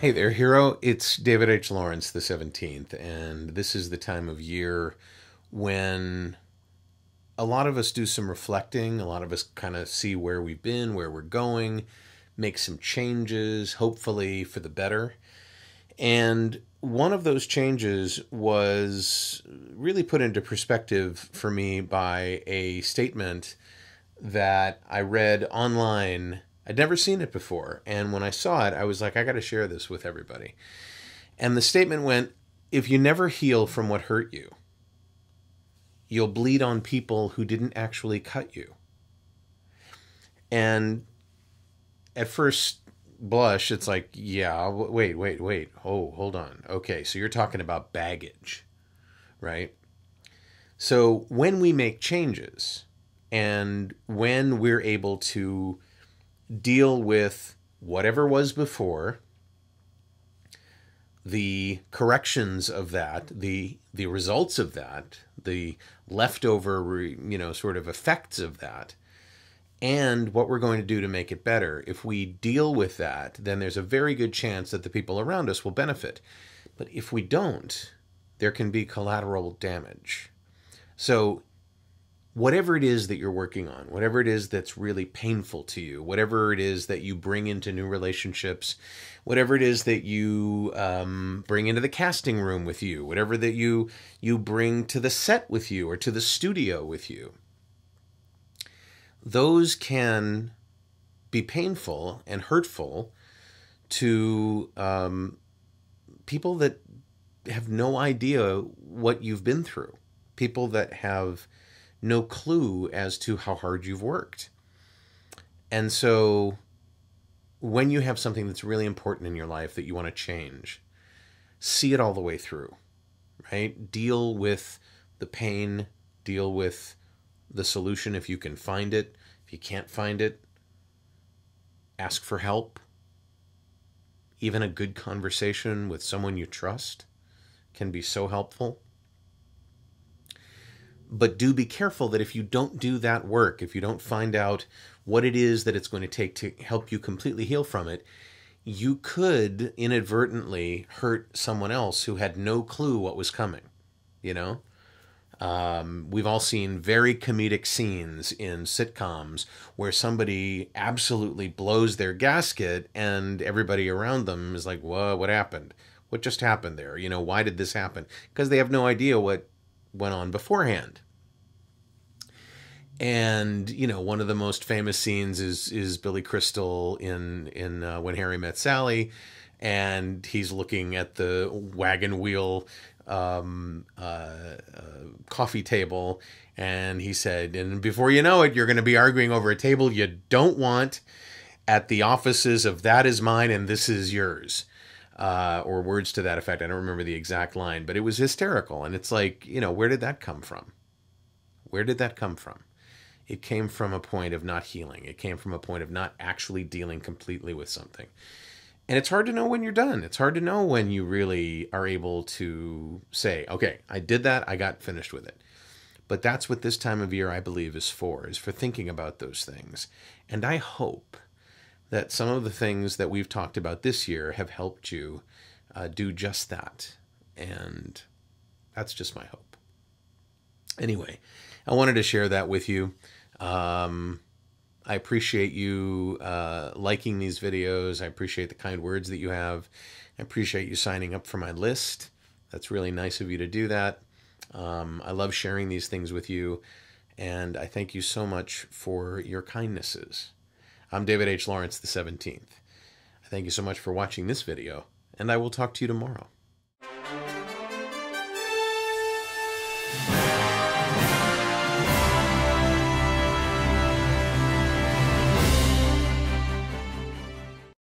Hey there, hero. It's David H. Lawrence, the 17th, and this is the time of year when a lot of us do some reflecting. A lot of us kind of see where we've been, where we're going, make some changes, hopefully for the better. And one of those changes was really put into perspective for me by a statement that I read online I'd never seen it before. And when I saw it, I was like, I got to share this with everybody. And the statement went if you never heal from what hurt you, you'll bleed on people who didn't actually cut you. And at first blush, it's like, yeah, wait, wait, wait. Oh, hold on. Okay, so you're talking about baggage, right? So when we make changes and when we're able to deal with whatever was before, the corrections of that, the the results of that, the leftover, you know, sort of effects of that, and what we're going to do to make it better. If we deal with that, then there's a very good chance that the people around us will benefit. But if we don't, there can be collateral damage. So whatever it is that you're working on, whatever it is that's really painful to you, whatever it is that you bring into new relationships, whatever it is that you um, bring into the casting room with you, whatever that you you bring to the set with you or to the studio with you, those can be painful and hurtful to um, people that have no idea what you've been through, people that have no clue as to how hard you've worked. And so when you have something that's really important in your life that you want to change, see it all the way through, right? Deal with the pain, deal with the solution if you can find it. If you can't find it, ask for help. Even a good conversation with someone you trust can be so helpful but do be careful that if you don't do that work, if you don't find out what it is that it's going to take to help you completely heal from it, you could inadvertently hurt someone else who had no clue what was coming. You know? Um, we've all seen very comedic scenes in sitcoms where somebody absolutely blows their gasket and everybody around them is like, Whoa, what happened? What just happened there? You know, why did this happen? Because they have no idea what went on beforehand. And you know, one of the most famous scenes is is Billy Crystal in in uh, When Harry Met Sally, and he's looking at the wagon wheel um, uh, uh, coffee table, and he said, "And before you know it, you're going to be arguing over a table you don't want." At the offices of that is mine and this is yours uh, or words to that effect. I don't remember the exact line, but it was hysterical. And it's like, you know, where did that come from? Where did that come from? It came from a point of not healing. It came from a point of not actually dealing completely with something. And it's hard to know when you're done. It's hard to know when you really are able to say, okay, I did that, I got finished with it. But that's what this time of year, I believe, is for, is for thinking about those things. And I hope that some of the things that we've talked about this year have helped you uh, do just that. And that's just my hope. Anyway, I wanted to share that with you. Um, I appreciate you uh, liking these videos. I appreciate the kind words that you have. I appreciate you signing up for my list. That's really nice of you to do that. Um, I love sharing these things with you. And I thank you so much for your kindnesses. I'm David H. Lawrence, the 17th. I thank you so much for watching this video, and I will talk to you tomorrow.